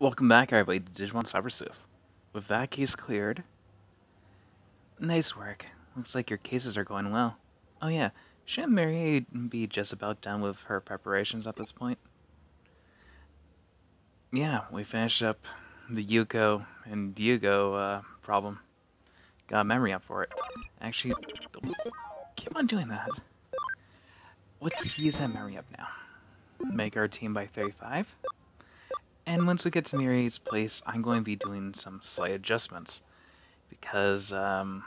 Welcome back, everybody, to Digimon Cyber Sleuth. With that case cleared, nice work. Looks like your cases are going well. Oh yeah, shouldn't Miri be just about done with her preparations at this point? Yeah, we finished up the Yuko and Yugo uh, problem. Got a memory up for it. Actually, keep on doing that. Let's use that memory up now. Make our team by 35. And once we get to Miri's place, I'm going to be doing some slight adjustments. Because, um,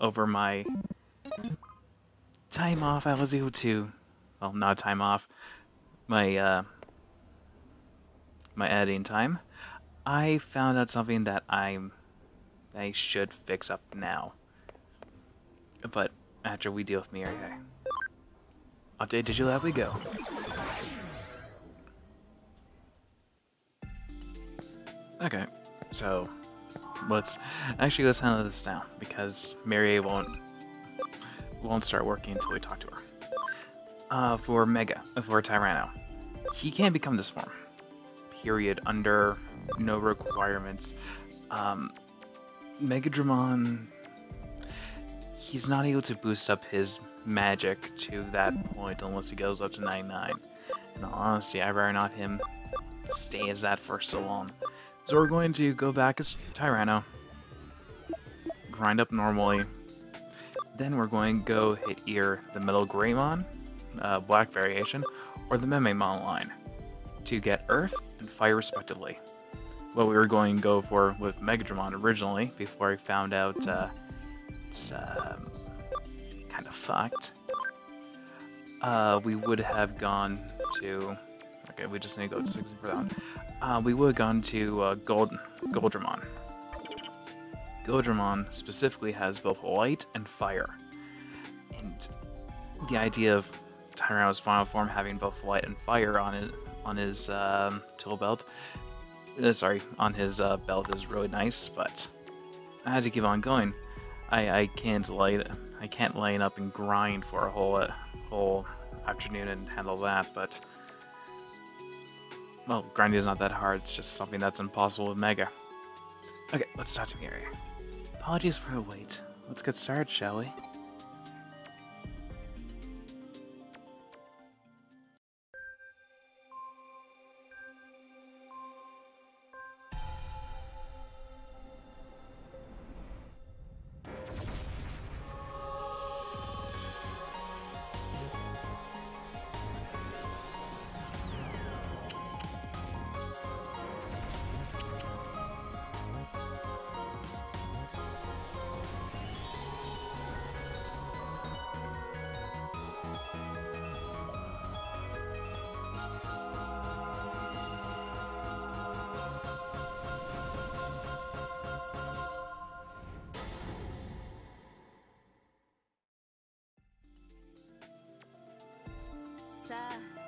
over my time off, I was able to, well, not time off, my, uh, my editing time, I found out something that I'm, I should fix up now. But after we deal with Miri, okay. Update Digilab we go. Okay, so let's actually let's handle this now because Miri won't won't start working until we talk to her. Uh, for Mega, for Tyranno, he can't become this form. Period. Under no requirements. Um, Megadramon, he's not able to boost up his magic to that point unless he goes up to 99. In all honesty, I'd rather not him stay as that for so long. So we're going to go back as Tyranno, grind up normally, then we're going to go hit either the middle Greymon, uh, Black Variation, or the Mamemon line to get Earth and Fire respectively. What we were going to go for with Megadramon originally, before I found out uh, it's uh, kind of fucked, uh, we would have gone to... Okay, we just need to go to 60 for that uh, we have gone to uh, Gold Goldramon. Goldramon specifically has both light and fire. And the idea of Tyranno's final form having both light and fire on it on his um, tool belt, uh, sorry, on his uh, belt is really nice, but I had to keep on going. I, I can't light I can't line up and grind for a whole uh, whole afternoon and handle that, but well, grinding is not that hard, it's just something that's impossible with Mega. Okay, let's talk to Miri. Apologies for the wait. Let's get started, shall we?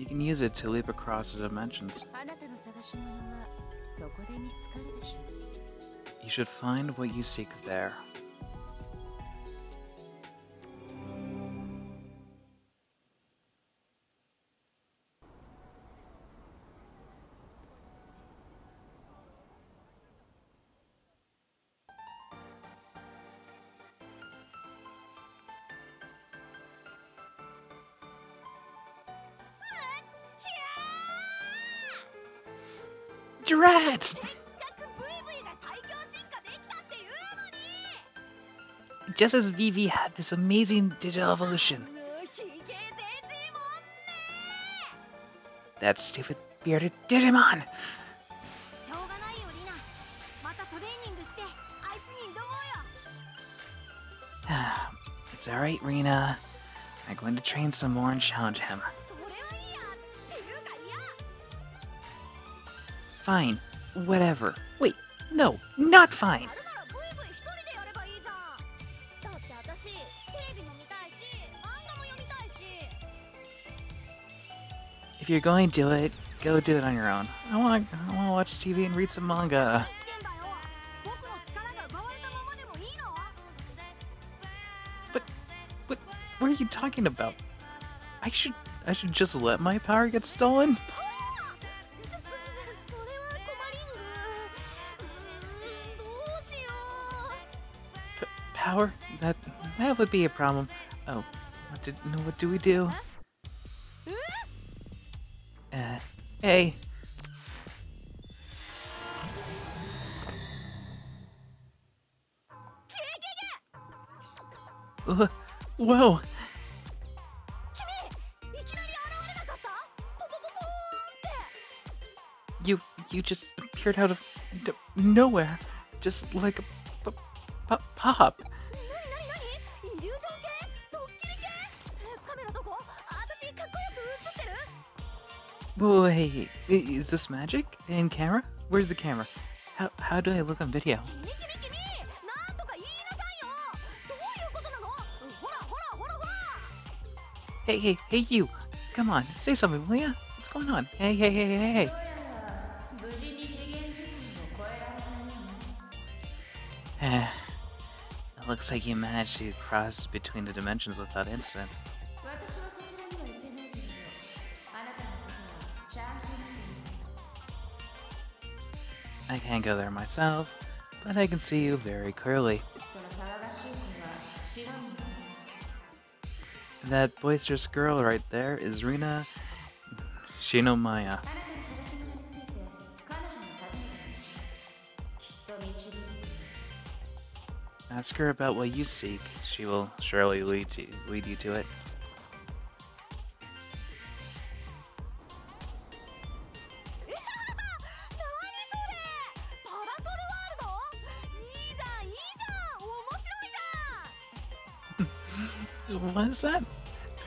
You can use it to leap across the dimensions. You should find what you seek there. Just as Vivi had this amazing digital evolution. That stupid bearded Digimon! it's alright, Rena. I'm going to train some more and challenge him. Fine. Whatever. Wait, no, not fine. If you're going to do it, go do it on your own. I want I want to watch TV and read some manga. But what what are you talking about? I should I should just let my power get stolen? would be a problem. Oh, what, did, what do we do? Uh, hey. Uh, whoa. You you just appeared out of nowhere, just like a pop. Whoa, hey, is this magic? In camera? Where's the camera? How, how do I look on video? Hey, hey, hey you! Come on, say something, will ya? What's going on? Hey, hey, hey, hey, hey! it looks like you managed to cross between the dimensions without incident. I can't go there myself, but I can see you very clearly. That boisterous girl right there is Rina Shinomaya. Ask her about what you seek. She will surely lead you, lead you to it.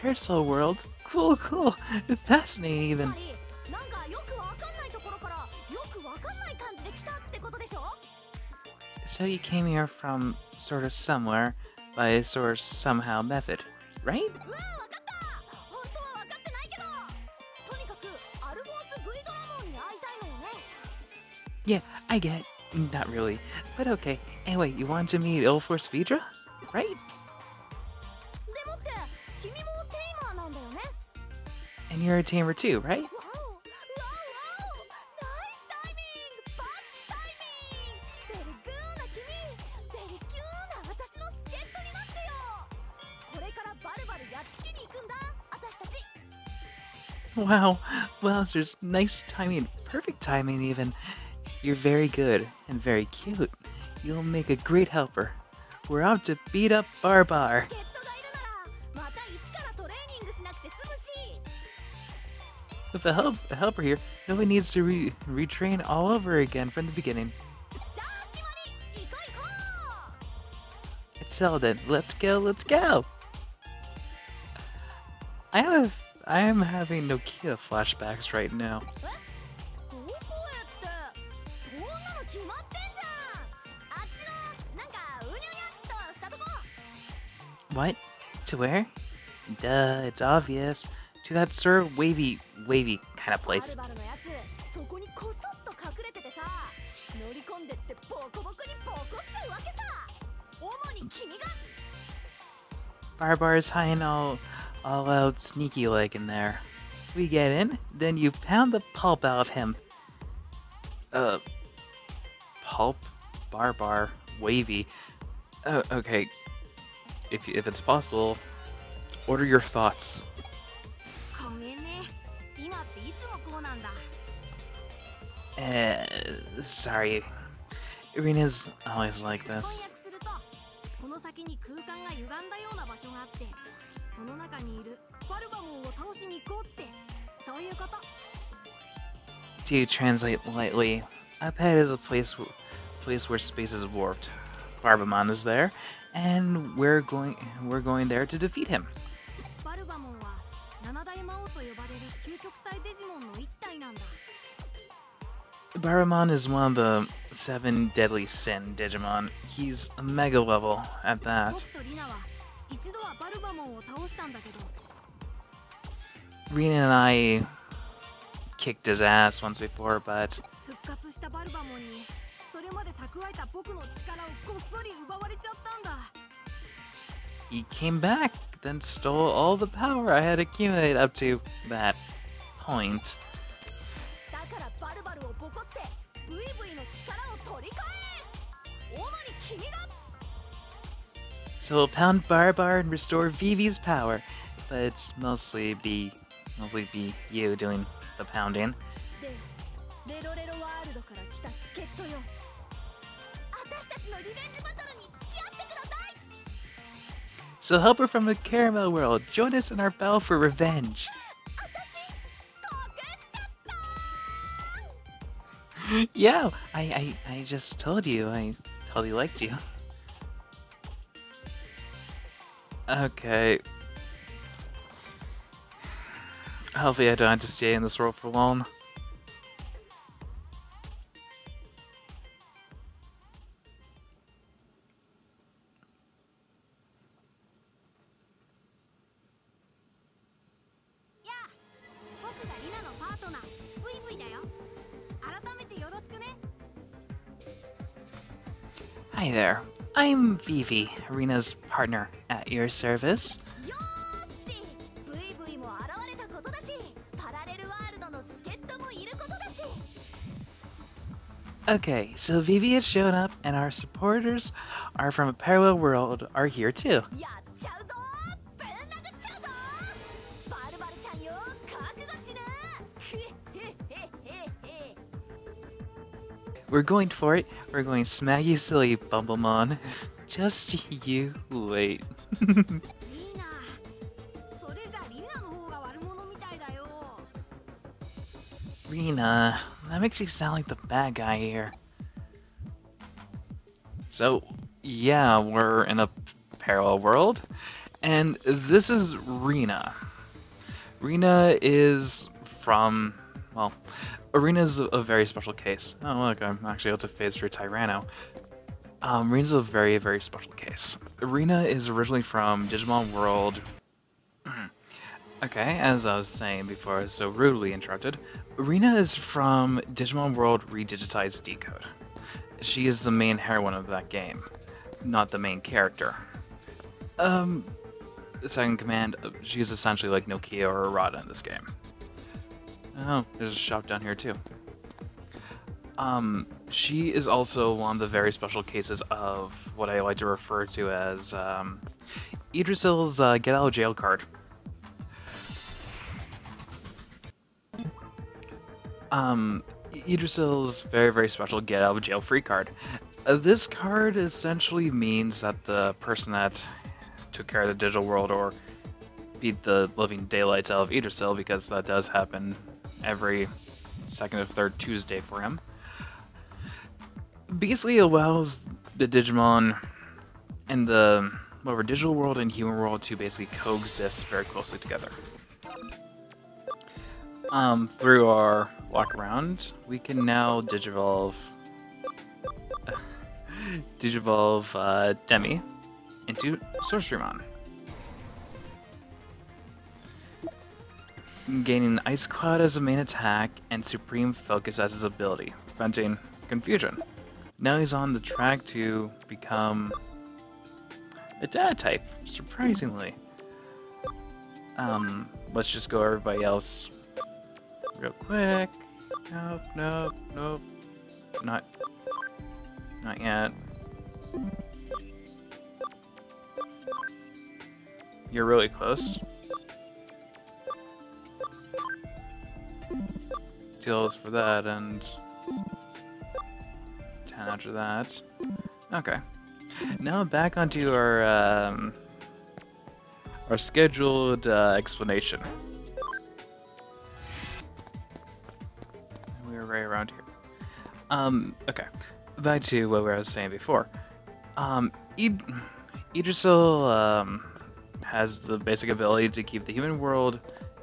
Parasol World? Cool, cool. Fascinating even. So you came here from sort of somewhere by sort of somehow method, right? Yeah, I get. Not really. But okay. Anyway, you want to meet Ill Force Vidra? Right? you're a tamer too, right? Wow, Wowzers, nice timing, perfect timing even. You're very good and very cute. You'll make a great helper. We're out to beat up Barbar. Bar. With the help helper here, nobody needs to re retrain all over again from the beginning. It's all then. Let's go, let's go! I have I am having Nokia flashbacks right now. What? To where? Duh, it's obvious. To that Sir Wavy wavy kind of place. Barbar is high and all, all out sneaky like in there. We get in, then you pound the pulp out of him. Uh, pulp, Barbar, wavy. Oh, okay. If, if it's possible, order your thoughts. Uh, sorry. Arena's always like 翻 this. 訳するとこの先に空間が歪んだような場所があってその中にいるバルバモンを倒しに行こうってそういうこと To translate lightly, up ahead is a place w- place where space is warped. Barbamon is there, and we're going we're going there to defeat him. Barbamon is one of the seven deadly sin Digimon. He's a mega level at that. Rina and I kicked his ass once before, but... He came back, then stole all the power I had accumulated up to that point. So we'll pound Barbar and restore Vivi's power, but it's mostly be mostly be you doing the pounding. So help her from the caramel world, join us in our battle for revenge. Yeah, I, I I just told you. I totally liked you. Okay. Hopefully I don't have to stay in this role for long. Vivi, Arena's partner, at your service. Okay, so Vivi has shown up, and our supporters are from a parallel world are here too. We're going for it. We're going smaggy silly, Bumblemon. Just you wait. Rina, that makes you sound like the bad guy here. So, yeah, we're in a parallel world, and this is Rina. Rina is from, well, Rena is a very special case. Oh look, I'm actually able to phase through Tyranno. Um, Rena's a very, very special case. Arena is originally from Digimon World. okay, as I was saying before, I was so rudely interrupted. Arena is from Digimon World Redigitized Decode. She is the main heroine of that game, not the main character. Um, second command, she's essentially like Nokia or Arata in this game. Oh, there's a shop down here too. Um, she is also one of the very special cases of what I like to refer to as um, Yggdrasil's uh, get out of jail card. Um, Yggdrasil's very, very special get out of jail free card. Uh, this card essentially means that the person that took care of the digital world or beat the living daylights out of Yggdrasil, because that does happen every second or third Tuesday for him, basically allows the Digimon and the whatever digital world and human world to basically coexist very closely together. Um, through our walk around, we can now digivolve digivolve uh, Demi into Sorcerymon. Gaining Ice Cloud as a main attack and Supreme Focus as his ability, preventing confusion. Now he's on the track to become a data type, surprisingly. Um, let's just go everybody else real quick. Nope, nope, nope. Not, not yet. You're really close. Deals for that and 10 after that. Okay. Now back onto our um, our scheduled uh, explanation. We were right around here. Um, okay. Back to what I was saying before. Um, Id- Yggdrasil um, has the basic ability to keep the human world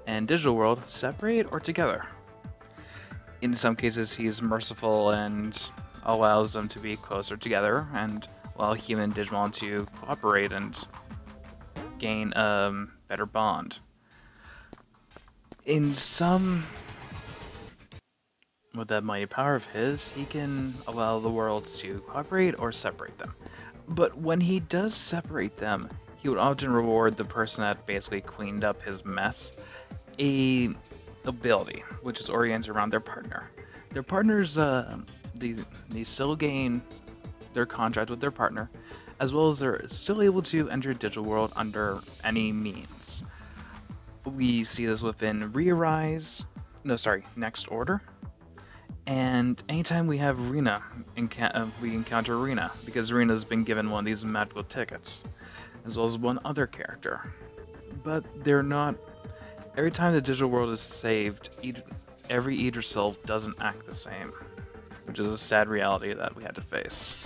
and digital world separate or together. in some cases, he's merciful and allows them to be closer together, and allow human Digimon to cooperate and gain a um, better bond. In some with that mighty power of his, he can allow the worlds to cooperate or separate them. But when he does separate them, he would often reward the person that basically cleaned up his mess a ability, which is oriented around their partner. Their partners, uh, they, they still gain their contract with their partner, as well as they're still able to enter digital world under any means. We see this within Re-Arise, no sorry, Next Order, and anytime we have Rena, uh, we encounter Rena, because Rena's been given one of these magical tickets, as well as one other character. But they're not... Every time the digital world is saved, every Yggdrasil doesn't act the same, which is a sad reality that we had to face.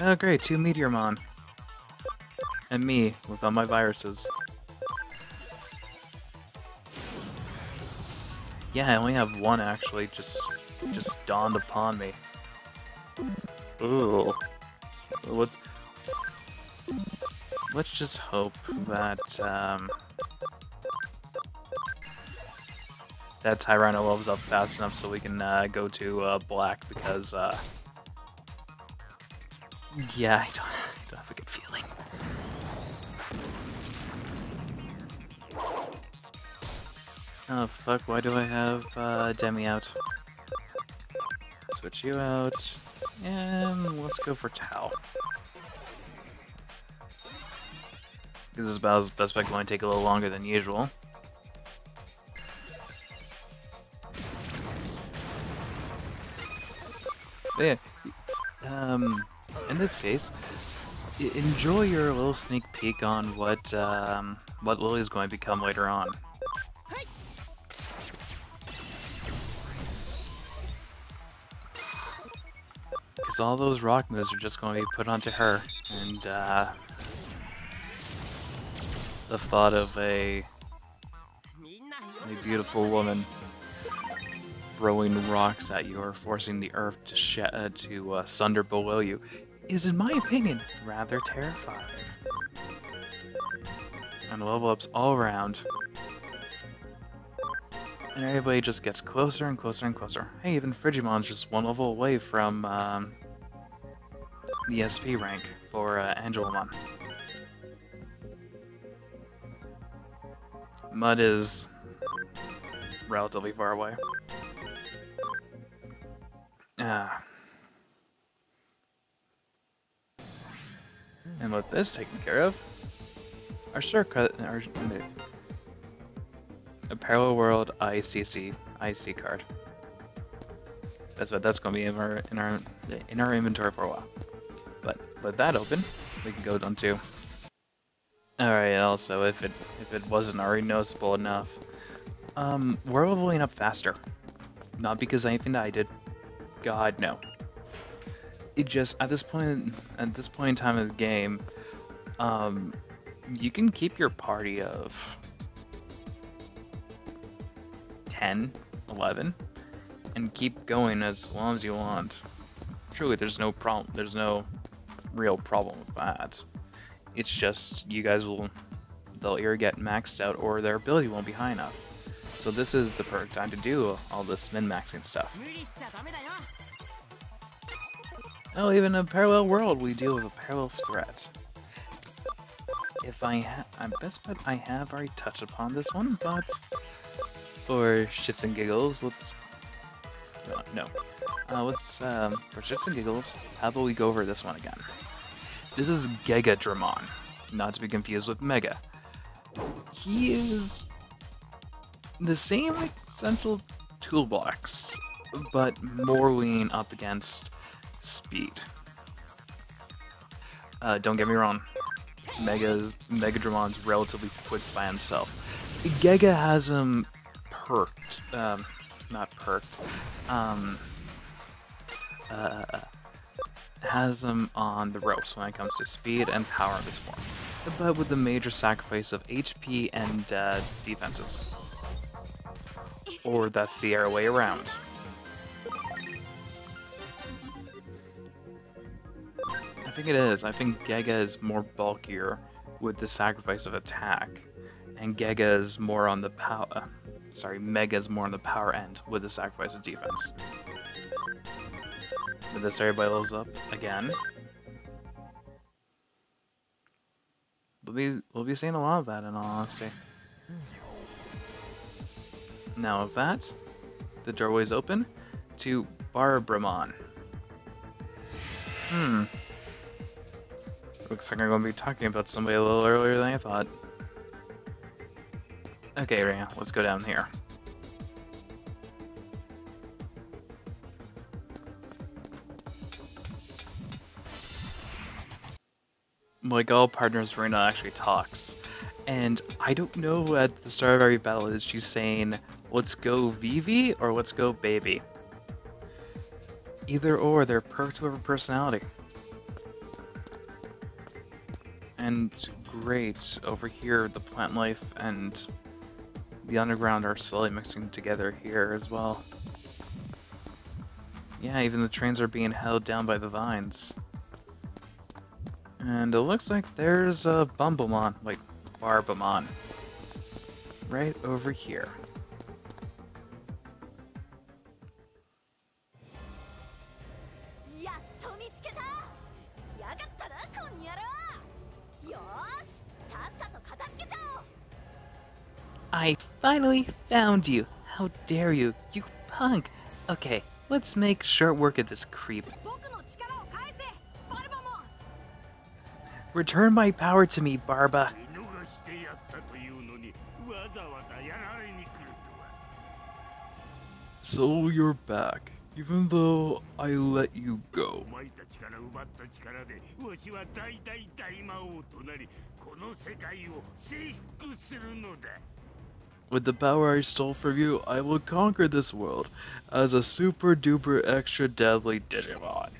Oh great, two Meteormon. And me, with all my viruses. Yeah, I only have one actually, just just dawned upon me. Ooh. Let's, let's just hope that, um, that Tyranno levels up fast enough so we can uh, go to uh, black because, uh, yeah, I don't, I don't have a good feeling. Oh fuck, why do I have uh, Demi out? Switch you out, and let's go for Tau. This is about as best bet going to take a little longer than usual. Yeah, um, in this case, enjoy your little sneak peek on what um, what Lily's going to become later on. Because all those rock moves are just going to be put onto her, and uh, the thought of a, a beautiful woman throwing rocks at you or forcing the earth to, uh, to uh, sunder below you is, in my opinion, rather terrifying. And level ups all around. And everybody just gets closer and closer and closer. Hey, even Frigimon's just one level away from um, the SP rank for uh, Angelomon. Mud is relatively far away. Ah. And with this taken care of, our shortcut, our a parallel world ICC IC card. That's what that's going to be in our in our in our inventory for a while. But with that open, we can go down to. All right. Also, if it if it wasn't already noticeable enough, um, we're leveling up faster. Not because anything that I did. God no. It just at this point at this point in time of the game, um, you can keep your party of 10, 11, and keep going as long as you want. Truly, there's no problem. There's no real problem with that. It's just you guys will they'll either get maxed out or their ability won't be high enough. So this is the perfect time to do all this min-maxing stuff. Oh, even in a parallel world, we deal with a parallel threat. If I I best bet I have already touched upon this one, but for shits and giggles, let's, no, no. Uh, let's, um, for shits and giggles, how about we go over this one again? This is Gigadramon, not to be confused with Mega. He is the same essential toolbox, but more lean up against speed. Uh, don't get me wrong, Mega's Megadramon's relatively quick by himself. Giga has him perked, um, not perked, um, uh, has them on the ropes when it comes to speed and power in this form. but with the major sacrifice of HP and uh, defenses. Or that's the other way around. I think it is. I think Giga is more bulkier with the sacrifice of attack, and Giga is more on the power. Uh, sorry, Mega is more on the power end with the sacrifice of defense. But this everybody levels up again. We'll be we'll be seeing a lot of that in all honesty. Now with that, the doorway is open to Barbamon. Hmm. Looks like I'm going to be talking about somebody a little earlier than I thought. Okay, Rhea, let's go down here. Like all partners, Rena actually talks. And I don't know at the start of every battle is she saying, let's go Vivi or let's go baby. Either or, they're perfect with her personality. And great, over here the plant life and the underground are slowly mixing together here as well. Yeah, even the trains are being held down by the vines. And it looks like there's a Bumblemon, like Barbamon. Right over here. Finally found you! How dare you, you punk! Okay, let's make short work of this creep. Return my power to me, Barba! So you're back, even though I let you go. With the power I stole from you, I will conquer this world as a super duper extra deadly Digimon.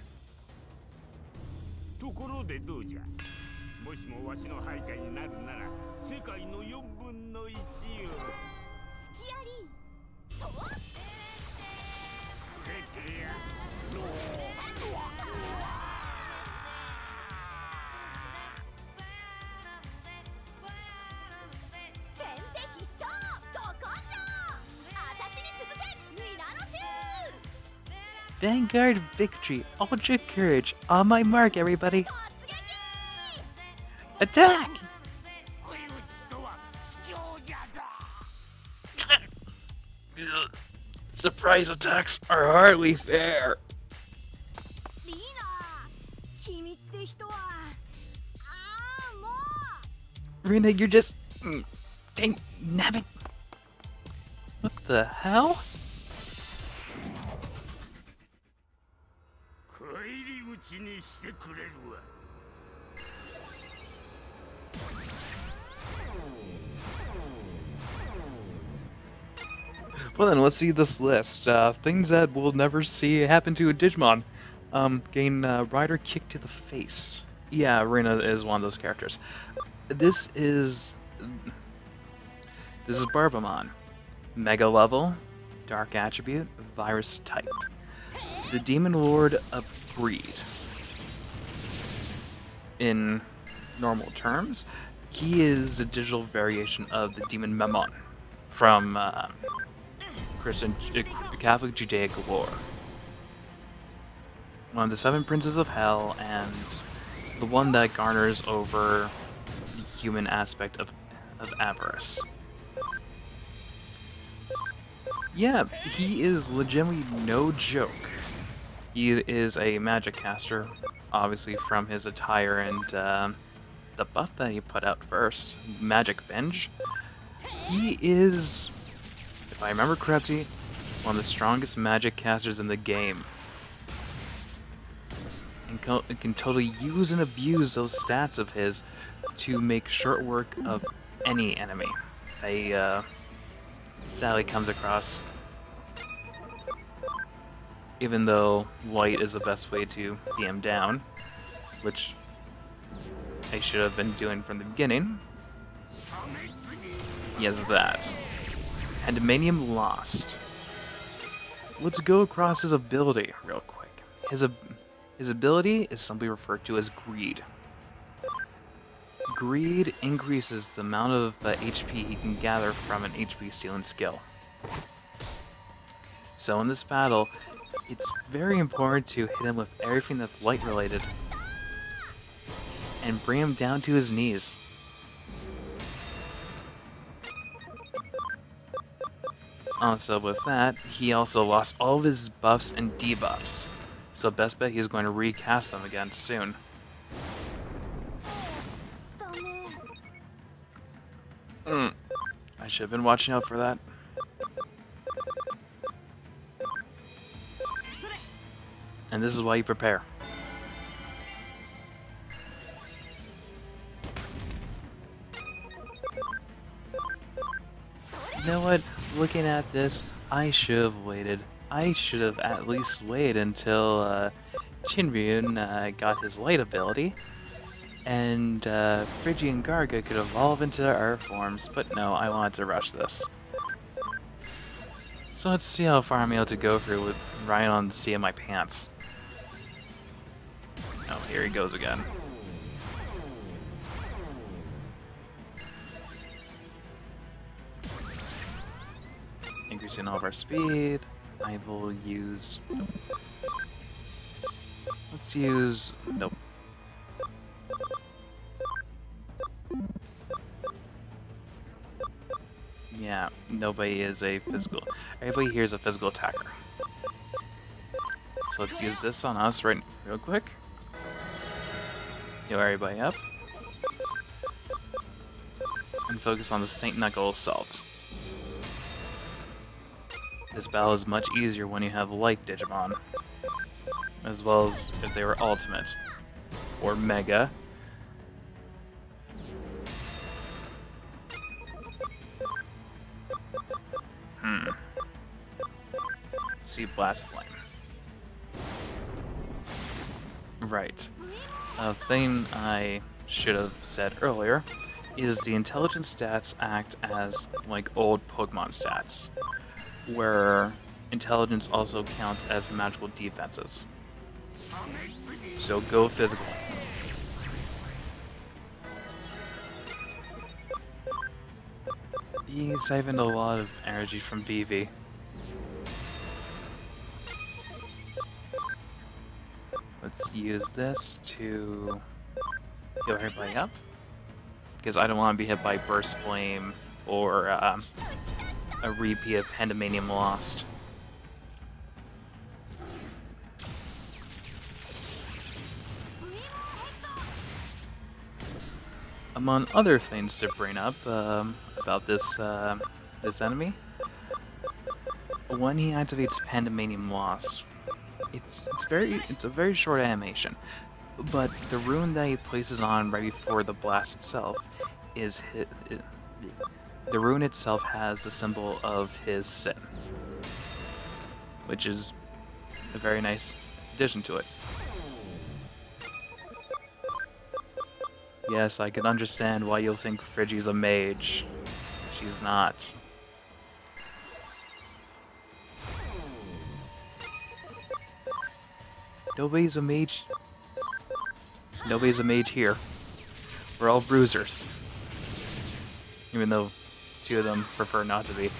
Vanguard Victory, Ultra Courage. On my mark, everybody. Attack! Surprise attacks are hardly fair. Rina, you're just... Mm, dang, nabbit. What the hell? ちにしてくれるわ Well then, let's see this list. Uh, things that we'll never see happen to a Digimon. Um, gain uh, Rider Kick to the face. Yeah, Rena is one of those characters. This is... This is Barbamon. Mega level, Dark Attribute, Virus type. The Demon Lord of Greed. In normal terms, he is a digital variation of the Demon Mammon from uh, Christian uh, Catholic Judaic lore. One of the seven princes of hell, and the one that garners over the human aspect of, of avarice. Yeah, he is legitimately no joke. He is a magic caster, obviously from his attire and uh, the buff that he put out first, Magic Venge. He is if I remember correctly, one of the strongest magic casters in the game. And can totally use and abuse those stats of his to make short work of any enemy he uh, sadly comes across. Even though light is the best way to him down, which I should have been doing from the beginning Yes, that. Pandemonium Lost. Let's go across his ability real quick. His, ab his ability is simply referred to as Greed. Greed increases the amount of uh, HP he can gather from an HP stealing skill. So in this battle, it's very important to hit him with everything that's light related and bring him down to his knees. Also with that, he also lost all of his buffs and debuffs. So best bet he's going to recast them again soon. Mm. I should have been watching out for that. And this is why you prepare. You know what? Looking at this, I should have waited. I should have at least waited until uh, Chinryun uh, got his light ability, and uh, Phrygian Garga could evolve into their air forms, but no, I wanted to rush this. So let's see how far I'm able to go through with Ryan on the seat of my pants. Oh, here he goes again. Increasing all of our speed. I will use... Let's use... Nope. Yeah, nobody is a physical... Everybody here is a physical attacker. So let's use this on us right real quick. Heal everybody up. And focus on the St. Knuckle Assault. This battle is much easier when you have Light Digimon. As well as if they were Ultimate. Or Mega. Hmm. See Blast Flame. Right. A thing I should have said earlier is the intelligence stats act as like old Pokemon stats, where intelligence also counts as magical defenses. So go physical. He's saving a lot of energy from BV. Use this to heal everybody up. Because I don't want to be hit by Burst Flame or um, a repeat of Pandemonium Lost. Among other things to bring up um, about this uh, this enemy, when he activates Pandemonium Lost, it's it's very it's a very short animation, but the rune that he places on right before the blast itself is his, it, the rune itself has the symbol of his sin, which is a very nice addition to it. Yes, I can understand why you'll think Friggy's a mage. She's not. Nobody's a mage. Nobody's a mage here. We're all bruisers. Even though two of them prefer not to be.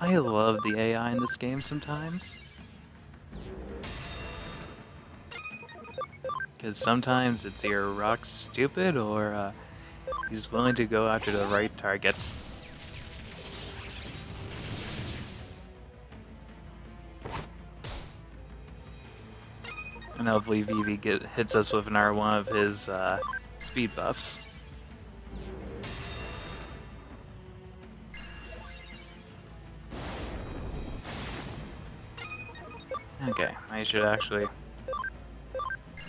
I love the AI in this game sometimes. Sometimes it's either rock stupid or uh, he's willing to go after the right targets. And hopefully Vivi get, hits us with another one of his uh, speed buffs. Okay, I should actually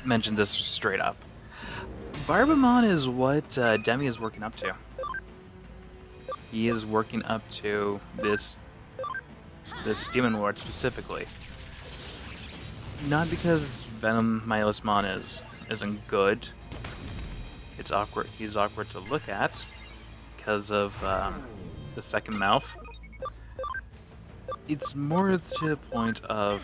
mention this straight up. Barbamon is what uh, Demi is working up to. He is working up to this this Demon Lord specifically. Not because Venom Milismon is isn't good. It's awkward. He's awkward to look at because of um, the second mouth. It's more to the point of,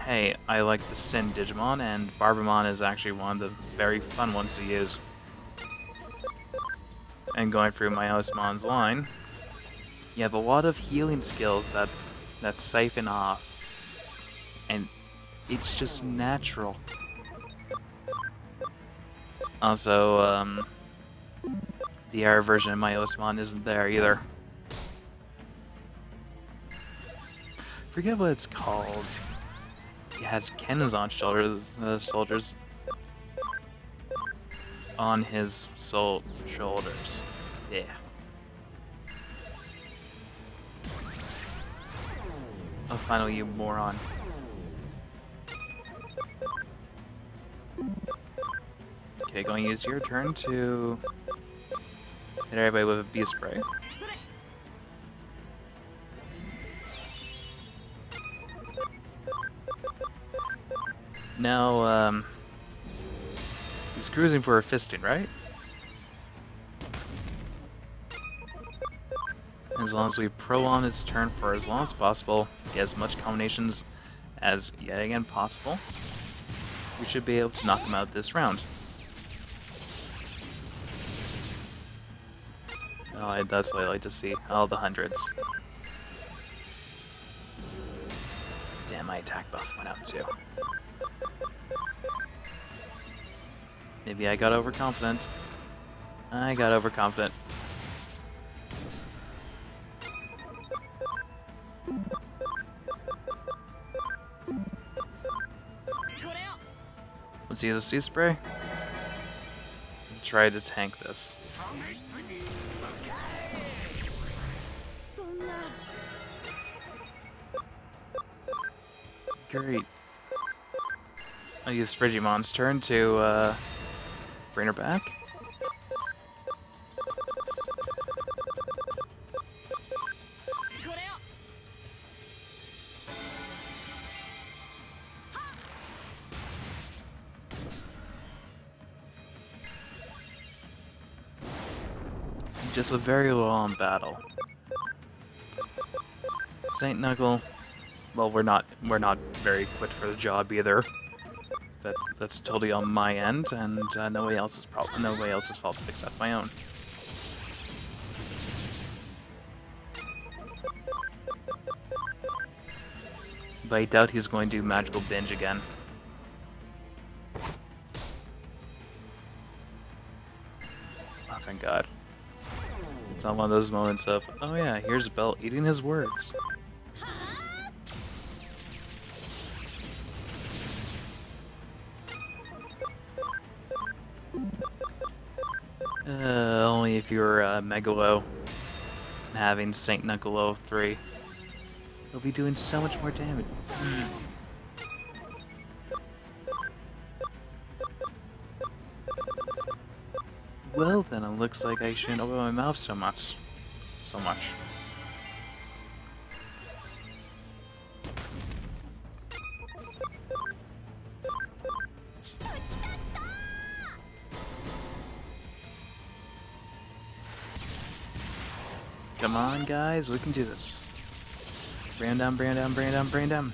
hey, I like the Sin Digimon, and Barbamon is actually one of the very fun ones to use. And going through Milismon's line, you have a lot of healing skills that that siphon off, and it's just natural. Also, um, the air version of Milismon isn't there either. Forget what it's called. It has on shoulders, uh, soldiers on his soul shoulders. Yeah. Oh, finally, you moron. Okay, going to use your turn to hit everybody with a bee spray. Now, um, he's cruising for a fisting, right? As long as we prolong his turn for as long as possible, get as much combinations as yet again possible, we should be able to knock him out this round. Oh, that's what I like to see. All the hundreds. Damn, my attack buff went up too. Maybe I got overconfident. I got overconfident. Let's use a sea spray. Try to tank this. Great. I use Frigimon's turn to uh, bring her back. Just a very long battle. Saint Knuckle well, we're not we're not very equipped for the job either. That's that's totally on my end, and uh, nobody else's problem, nobody else's fault except my own. But I doubt he's going to do magical binge again. Oh, thank God. It's not one of those moments of, oh yeah, here's Bel eating his words. Uh, only if you're uh, Megalo and having Saint Knuckle 3. You'll be doing so much more damage. Well then, it looks like I shouldn't open my mouth so much. So much. Come on, guys, we can do this. Him down, him down, him down, him down.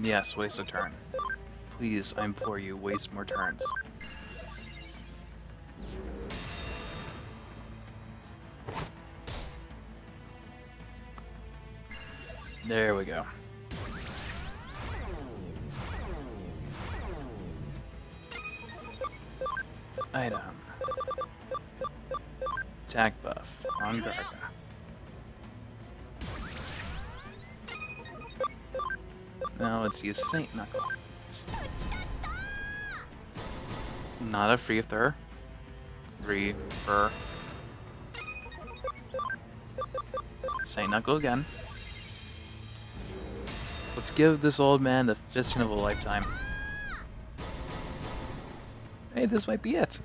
Yes, waste a turn. Please, I implore you, waste more turns. There we go. Item. Attack buff on Garga. Now let's use Saint Knuckle. Not a free throw. Free fur. Say knuckle again. Let's give this old man the fisting of a lifetime. Hey, this might be it.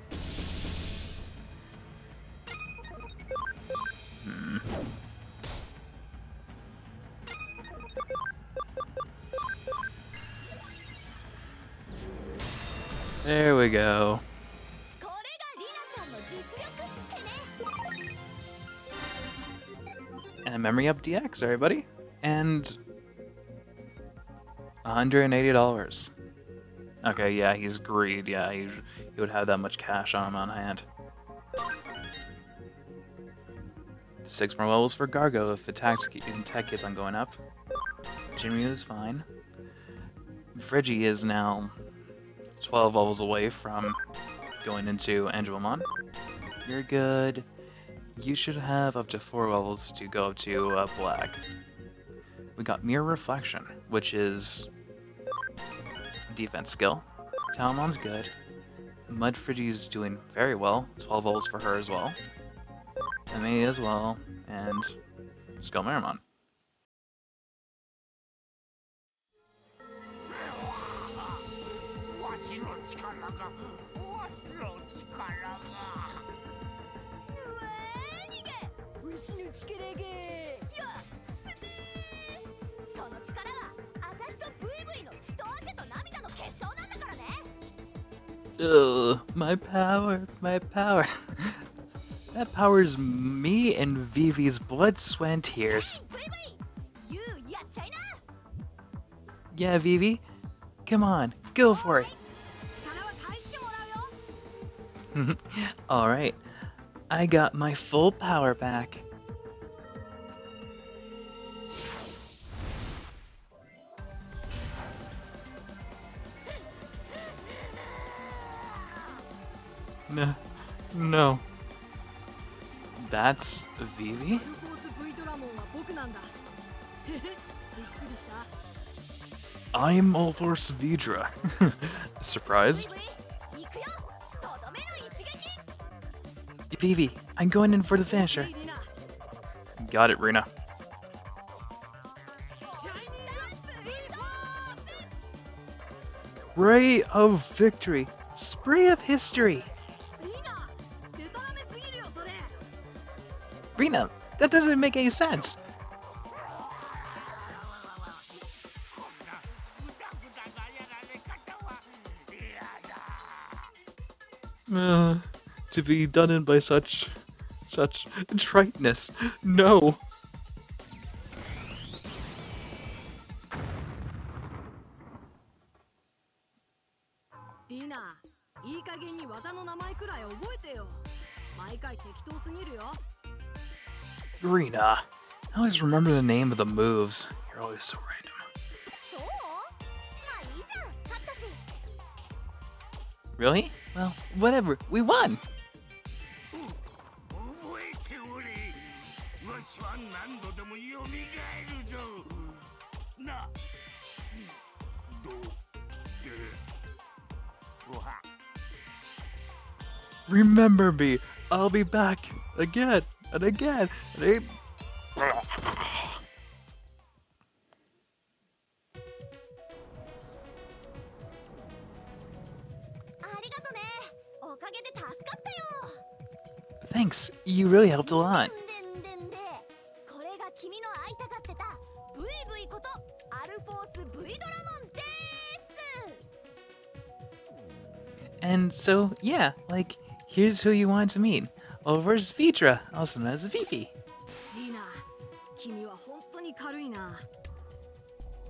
Up DX, everybody. And $180. Okay, yeah, he's greed. Yeah, he, he would have that much cash on him on hand. Six more levels for Gargo if attack, attack keeps on going up. Ginryu is fine. Frigi is now 12 levels away from going into Angelmon. You're good. You should have up to 4 levels to go up to uh, Black. We got Mirror Reflection, which is a defense skill. Talmon's good. Mud Frigi's doing very well. 12 levels for her as well. Me as well. And Skull Marimon. げ牛の力げやっその力は私とブイブイの血と汗と涙の結晶なんだからね Ugh, my power, my power. that power's me and Vivi's blood, sweat, and tears. ブイブイ You やっちゃいな Yeah, Vivi. Come on, go for it. 力は返してもらうよ Alright. I got my full power back. No. No. That's Vivi? I'm Ulvor's Vidra. Surprise! Vivi, I'm going in for the finisher. Got it, Rena. Ray of victory! Spray of history! arena. That doesn't make any sense. Uh, to be done in by such, such triteness. No. always remember the name of the moves. You're always so random. Really? Well, whatever. We won! Remember me. I'll be back again and again. And Thanks, you really helped a lot. And so, yeah, like, here's who you wanted to meet. Over's Vitra, also known as Vivi. リナ君は本当に軽いな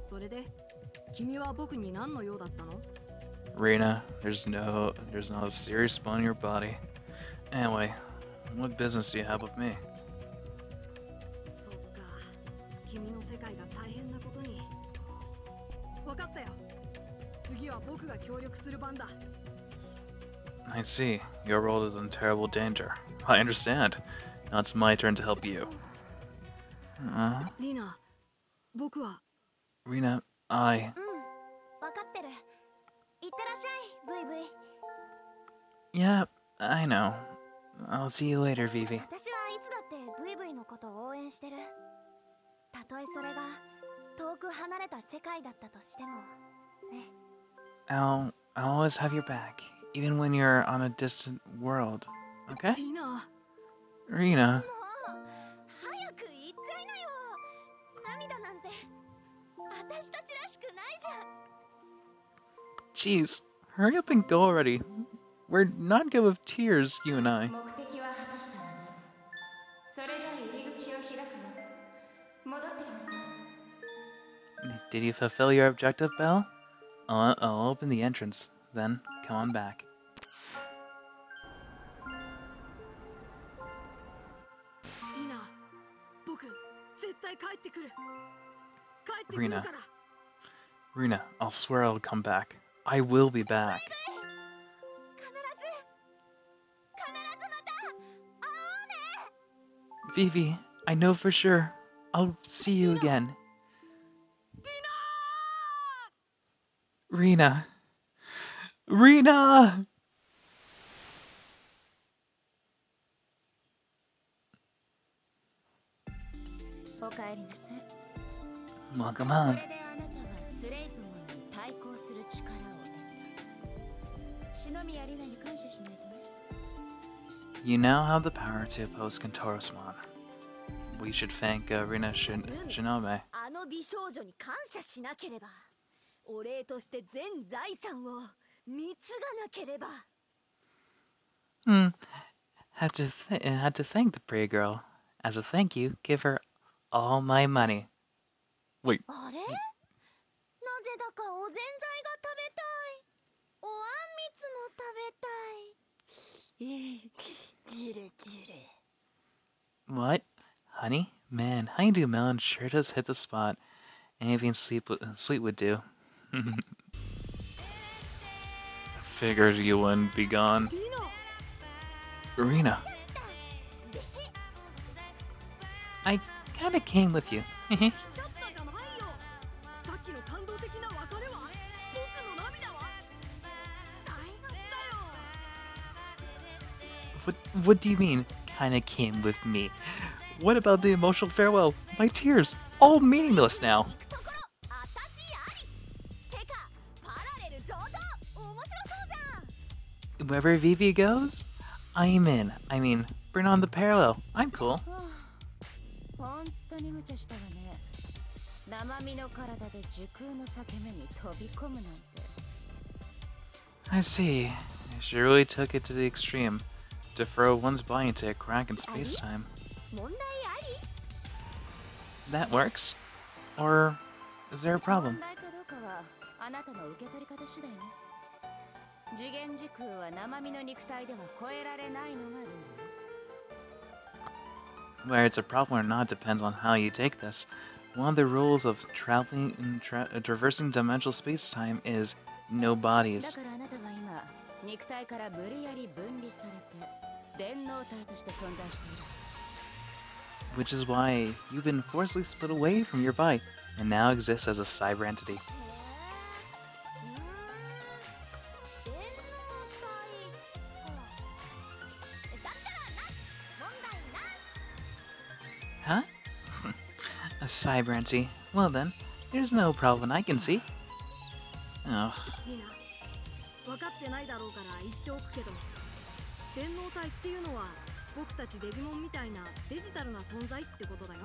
それで君は僕に何の用だったの Rena, there's no, there's not a serious spot in your body. Anyway, what business do you have with me? そっか君の世界が大変なことに分かったよ次は僕が協力する番だ I see. Your world is in terrible danger. I understand. Now it's my turn to help you. Uh, リナ僕は Rena, I. うん分かってるいってらっしゃいブイブイ Yeah, I know. I'll see you later, Vivi. 私はいつだってブイブイのことを応援してる たとえそれが遠く離れた世界だったとしてもね I'll, I'll always have your back, even when you're on a distant world. Okay? ティ Jeez, hurry up and go already. We're not good with tears, you and I. Did you fulfill your objective, Bel? I'll, I'll open the entrance, then come on back. Dina, Rina. Rina, I'll swear I'll come back. I will be back. Vivi, I know for sure. I'll see you again. Rina. Rina! お帰りなさい Welcome こ home. れであなたはスレイプモンに対抗する力を得た篠宮里奈に感謝しないとね You now have the power to oppose Kentorosmon. We should thank uh, Rena Shin- Shinome. あの美少女に感謝しなければお礼として全財産を貢がなければ Hmm. Had to th- had to thank the pretty girl. As a thank you, give her all my money. Wait, あれなぜだかおぜんざいが食べたいおあんみつも食べたいえージュレジュレ what? Honey? Man, Honeydew Melon sure does hit the spot. Anything sweet, w- sweet would do. Figured you wouldn't be gone. ティナ Rena, I kinda came with you. what, what do you mean, kinda came with me? What about the emotional farewell? My tears, all meaningless now. 行くところあたしありてかパラレル上等面白そうじゃん Wherever Vivi goes, I'm in. I mean, bring on the parallel. I'm cool. はあ本当に無茶したわね生身の体で時空の裂け目に飛び込むなんて I see. She really took it to the extreme. Throw one's body into a crack in space-time. That works. Or is there a problem? Where it's a problem or not depends on how you take this. One of the rules of traveling and tra traversing dimensional space-time is no bodies. からあなたは今肉体から無理やり分離されて電脳体として存在している Which is why you've been forcibly split away from your body and now exist as a cyber entity. へえうーん電脳体かだったらなし問題なし Huh? a cyber entity. Well then, there's no problem I can see. Oh, ティナ 分かってないだろうから言っておくけど電脳体っていうのは僕たちデジモンみたいなデジタルな存在ってことだよ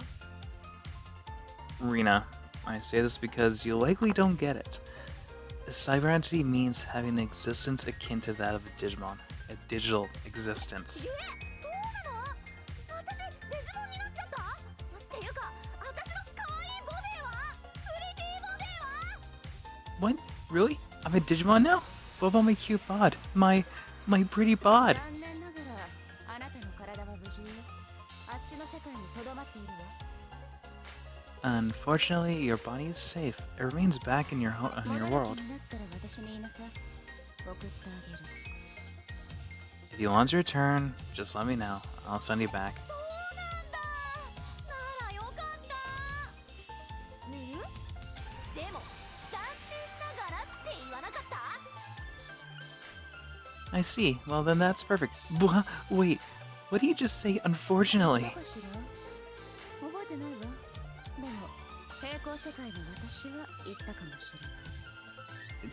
Rena, I say this because you likely don't get it. A cyber entity means having an existence akin to that of a Digimon, a digital existence. ゆえそうなの私デジモンになっちゃったっていうか私の可愛いボディはプリティボディは What? Really? I'm a Digimon now? What about my cute bod? My, my pretty bod? Unfortunately, your body is safe. It remains back in your in your world. If you want to return, just let me know. I'll send you back. I see. Well, then that's perfect. Wait, what did you just say, unfortunately?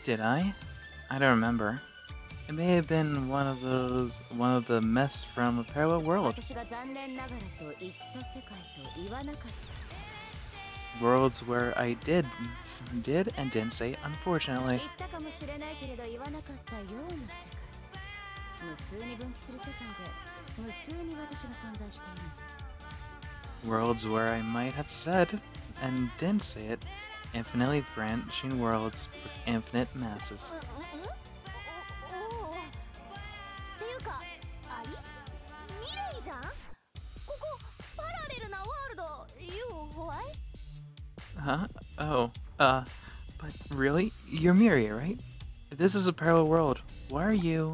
Did I? I don't remember. It may have been one of those, one of the mess from a parallel world. Worlds where I did, did and didn't say, unfortunately. 無数に分岐する世界で無数に私が存在している Worlds where I might have said and didn't say it. Infinitely branching worlds with infinite masses. うんうんうんおおっていうかあり未来じゃんここパラレルなワールド You why? Huh? Oh, uh, but really? You're Miria, right? If this is a parallel world, why are you...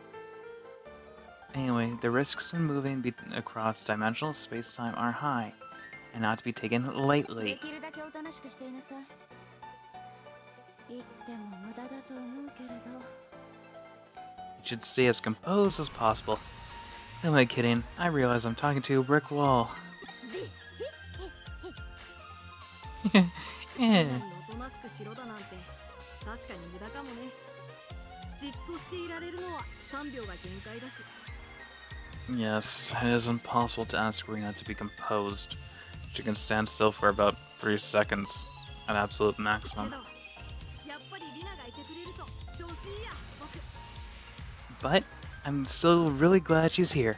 Anyway, the risks in moving across dimensional space-time are high, and not to be taken lightly. You should stay as composed as possible. Who am I kidding? I realize I'm talking to a brick wall. yeah. Yes, it is impossible to ask Rena to be composed. She can stand still for about three seconds, an absolute maximum. But I'm still really glad she's here.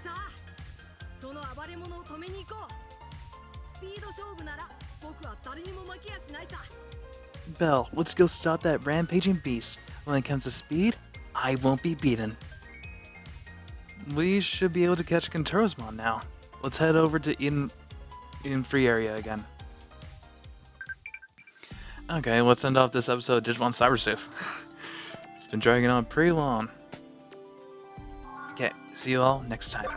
Bel, let's go stop that rampaging beast. When it comes to speed, I won't be beaten. We should be able to catch Contorosmon now. Let's head over to Eden, Eden Free Area again. Okay, let's end off this episode of Digimon Cyber Sleuth. it's been dragging on pretty long. Okay, see you all next time.